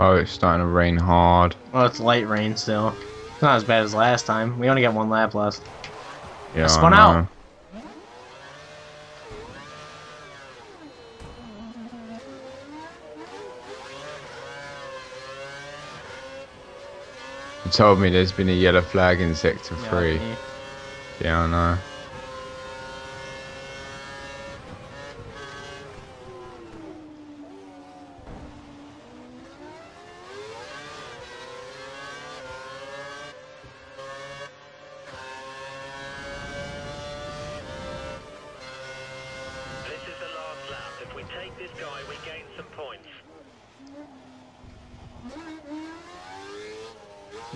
Oh, it's starting to rain hard. Well, it's light rain still. It's not as bad as last time. We only got one lap left. Yeah, spun I out. You told me there's been a yellow flag in sector Yeah, three. Yeah, I know.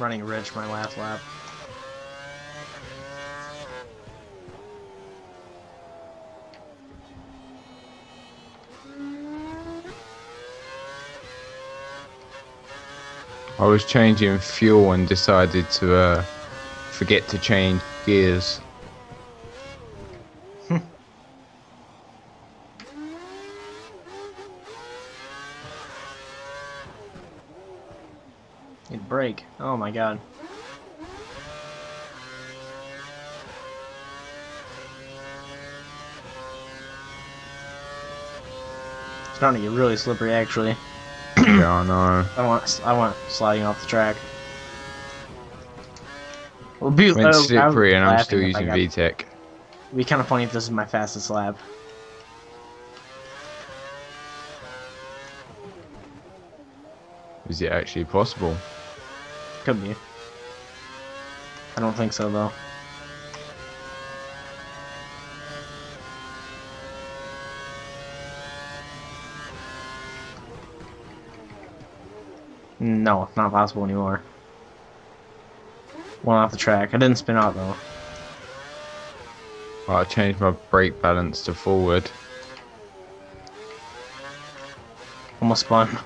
Running rich my last lap. I was changing fuel and decided to uh, forget to change gears. Need break. Oh my god. It's starting to get really slippery actually. yeah, I know. I want I want sliding off the track. Well, be, Went uh, slippery and I'm still using VTEC. It'd be kind of funny if this is my fastest lap. Is it actually possible? Could be. I don't think so though. No, it's not possible anymore. One off the track. I didn't spin out though. Right, I changed my brake balance to forward. Almost spun.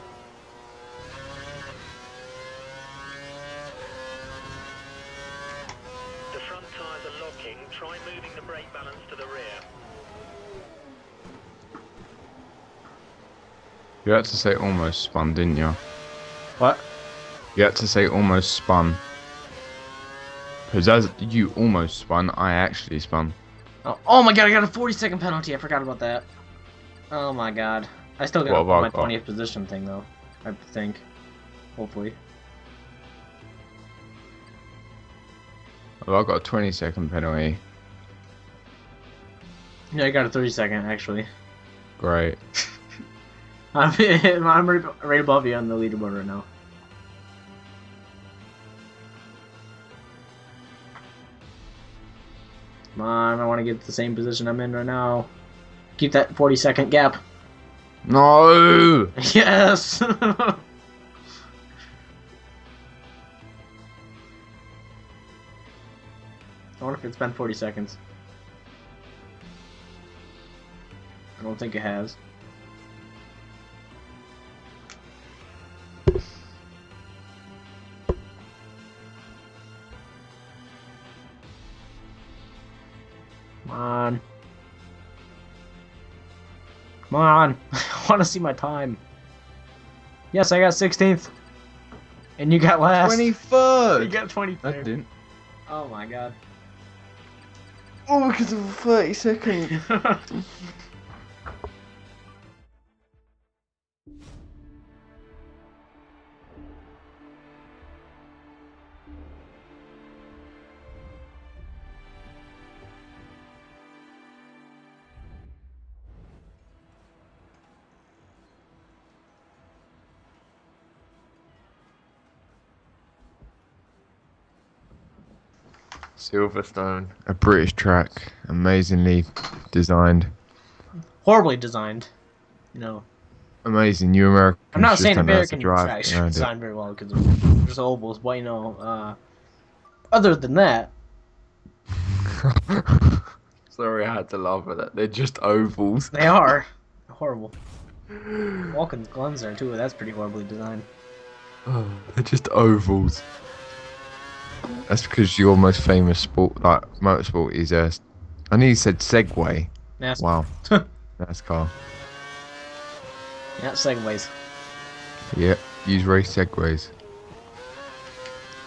You had to say almost spun, didn't you? What? You had to say almost spun. Because as you almost spun, I actually spun. Oh, oh my god, I got a 40 second penalty. I forgot about that. Oh my god. I still got have my got? 20th position thing though. I think. Hopefully. Well, I got a 20 second penalty. Yeah, I got a 30 second actually. Great. I'm, I'm right, right above you on the leaderboard right now. Come on, I want to get to the same position I'm in right now. Keep that 40 second gap. No! Yes! I wonder if it's been 40 seconds. I don't think it has. On. Come on. I want to see my time. Yes, I got 16th. And you got last. 21st. You got 23rd. I didn't. Oh my god. Oh, because of a 30 second. Silverstone. A British track. Amazingly designed. Horribly designed. You know, Amazing. You American. I'm not saying don't know how to American drive tracks are around designed very well because they're just ovals, but you know, uh, other than that, Sorry, I had to laugh at that. They're just ovals. they are horrible. Watkins Glen's there too. That's pretty horribly designed. Oh, they're just ovals. That's because your most famous sport, like motorsport, is a. I knew you said Segway. That's Wow, NASCAR. yeah, segways. Yep. Use race segways.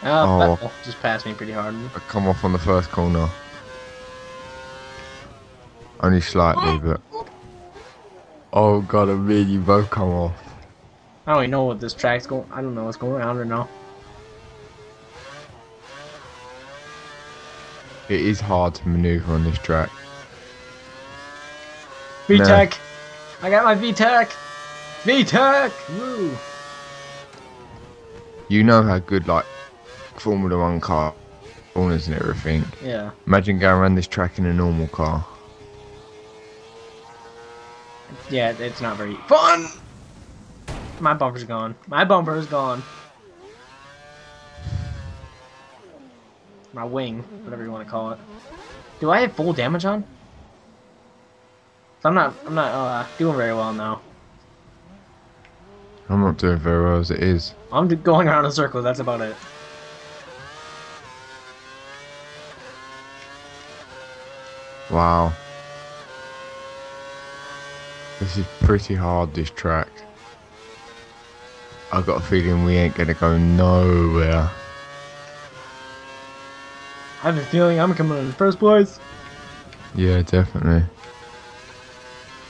Oh, Oh. Just passed me pretty hard. I come off on the first corner. Only slightly, but. Oh god, I me and you both come off. I don't even know what this track's going. I don't know what's going on right now. It is hard to maneuver on this track. VTEC! I got my VTEC! VTEC! Woo! You know how good, like, Formula One car corners and everything. Yeah. Imagine going around this track in a normal car. Yeah, it's not very fun! My bumper's gone. My bumper is gone. My wing, whatever you want to call it. Do I have full damage on? I'm not. I'm not uh, doing very well now. I'm not doing very well as it is. I'm going around in circles. That's about it. Wow. This is pretty hard, this track. I got a feeling we ain't gonna go nowhere. I have a feeling I'm coming in first place. Yeah, definitely.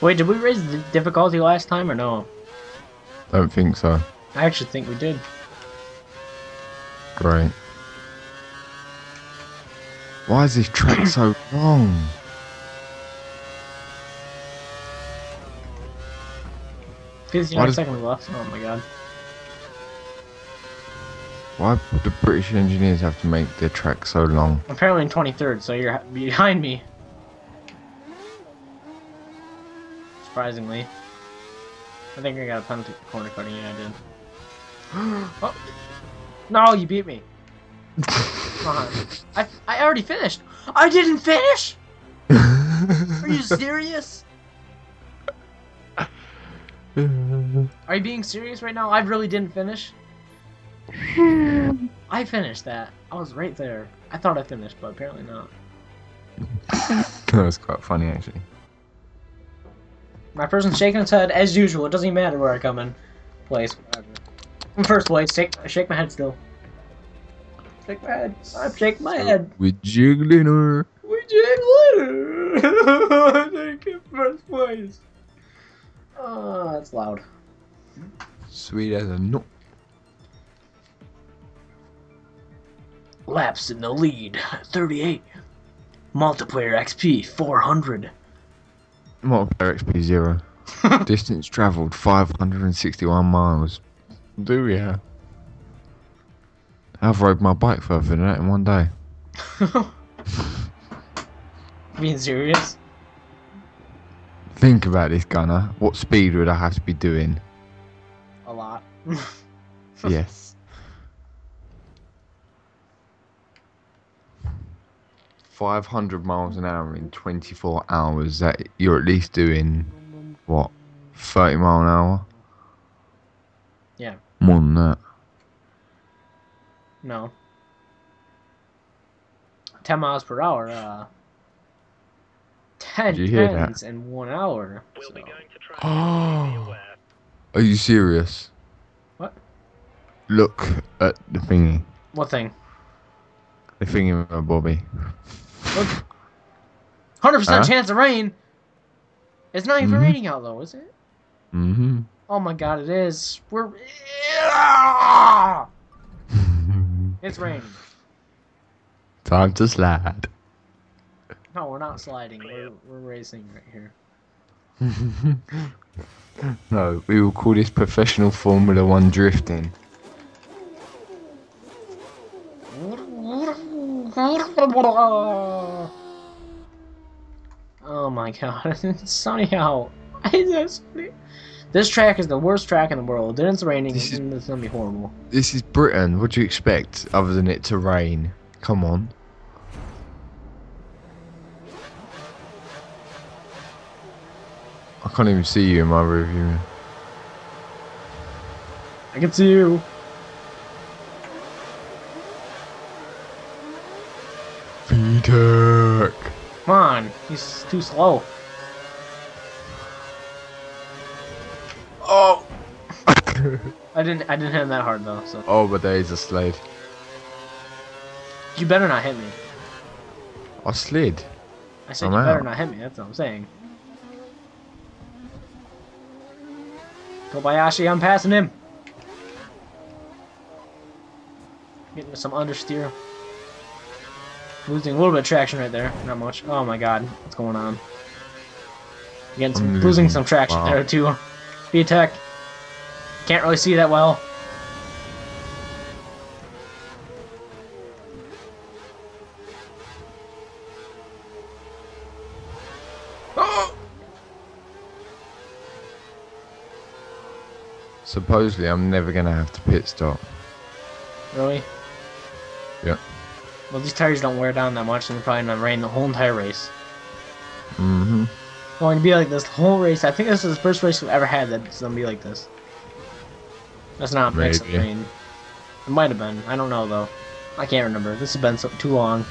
Wait, did we raise the difficulty last time or no? Don't think so. I actually think we did. Great. Why is this track so long? 59 does- seconds left. Oh my god. Why do British engineers have to make their track so long? Apparently in 23rd, so you're behind me. Surprisingly. I think I got a penalty for corner cutting. Yeah, I did. oh. No, you beat me. Come on. I, I already finished. I didn't finish? Are you serious? Are you being serious right now? I really didn't finish. I finished that. I was right there. I thought I finished, but apparently not. that was quite funny, actually. My person's shaking his head as usual. It doesn't even matter where I come in place. Whatever. In first place, shake, shake my head still. Shake my head. I'm shaking my head. We're jiggling her. We jig later. Thank you, first place. Oh, that's loud. Sweet as a nut. Laps in the lead, 38. Multiplayer XP, 400. Multiplayer XP zero. Distance travelled 561 miles. Do we have? I've rode my bike further than that in one day. Being serious? Think about this, Gunner. What speed would I have to be doing? A lot. yes. Five hundred miles an hour in twenty-four hours. That you're at least doing what? Thirty mile an hour? Yeah. More than that. No. 10 miles per hour, uh. 10 Did you hear that? tens in one hour. We'll be so- going to track. Be aware. Are you serious? What? Look at the thingy. What thing? The thingy, my Bobby. Look. 100% Huh? chance of rain! It's not even Mhm. raining out though, is it? Mm-hmm. Oh my god, it is. We're. It's raining. Time to slide. No, we're not sliding. We're, we're racing right here. no, we will call this professional Formula One drifting. Oh my god, it's sunny out. This track is the worst track in the world. Then it's raining This is- it's gonna be horrible. This is Britain. What do you expect other than it to rain? Come on. I can't even see you in my review. I can see you. Come on, he's too slow. Oh. I didn't didn't. I didn't hit him that hard though. So Oh, but there is a sled. you better not hit me. I slid. I said I'm you better not hit me. That's what I'm saying. Kobayashi, I'm passing him. Getting some understeer. Losing a little bit of traction right there. Not much. Oh my god, what's going on? Getting some, I'm losing some traction wow. there too. VTEC. Can't really see that well. Supposedly, I'm never gonna have to pit stop. Really? Well, these tires don't wear down that much, and they're probably gonna rain the whole entire race. Mm-hmm. It's going to be like this whole race. I think this is the first race we've ever had that's gonna be like this. That's not mix of rain. It might have been. I don't know though. I can't remember. This has been so, too long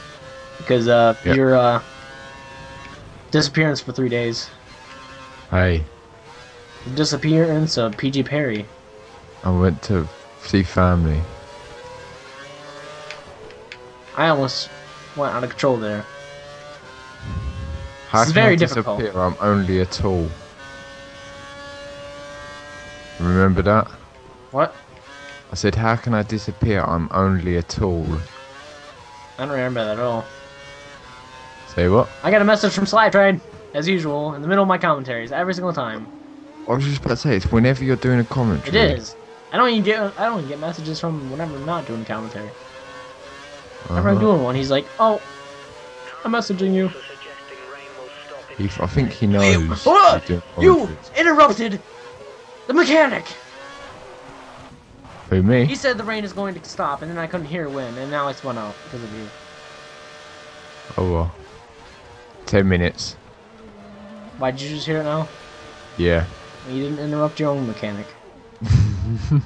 because uh, Yep. your uh, disappearance for three days. Hey, The disappearance of PG Perry. I went to see family. I almost went out of control there. How can very I difficult. disappear? I'm only a tool. Remember that? What? I said, how can I disappear? I'm only a tool. I don't remember that at all. Say what? I got a message from Slytrade, as usual, in the middle of my commentaries every single time. I was just about to say, it's whenever you're doing a commentary. is. I don't even get I don't even get messages from whenever I'm not doing a commentary. Whenever I'm Uh-huh. doing one, he's like, "Oh, I'm messaging you. For suggesting rain will stop He, I think he knows. Hold on! you're You interrupted the mechanic. Who, me? He said the rain is going to stop, and then I couldn't hear when, and now I spun out because of you. Oh, well. Ten minutes. Why did you just hear it now? Yeah. You didn't interrupt your own mechanic.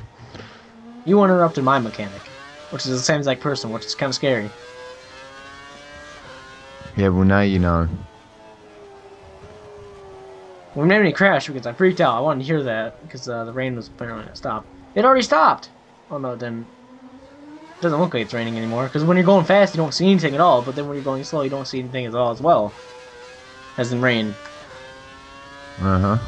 you interrupted my mechanic, which is the same exact person, which is kind of scary. Yeah, well, now you know. We made me crash because I freaked out. I wanted to hear that because uh, the rain was apparently gonna stop. It already stopped. Oh no, it didn't. It doesn't look like it's raining anymore. Because when you're going fast, you don't see anything at all. But then when you're going slow, you don't see anything at all as well. As in rain. Uh huh.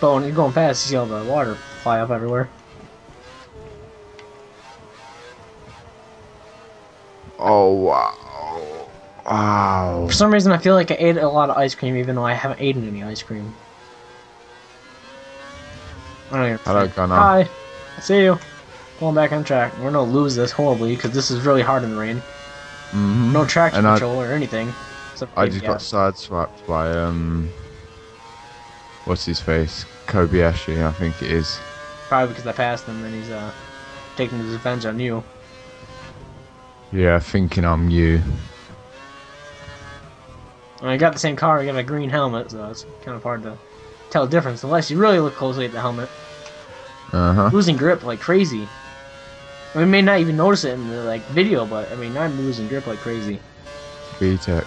But when you're going fast, you see all the water fly up everywhere. Oh, wow. Wow. For some reason, I feel like I ate a lot of ice cream, even though I haven't eaten any ice cream. I don't. Hello, Gunner. Hi. I see you. Going back on track. We're gonna lose this horribly because this is really hard in the rain. Mm-hmm. No traction And I- control or anything. except I just gas. got sideswiped by, um. What's his face? Kobayashi, I think it is. Probably because I passed him and he's uh taking his revenge on you. Yeah, thinking I'm you. And I got the same car, I got a green helmet, so it's kind of hard to tell the difference unless you really look closely at the helmet. Uh huh. Losing grip like crazy. I mean, may not even notice it in the like video, but I mean, I'm losing grip like crazy. VTEC.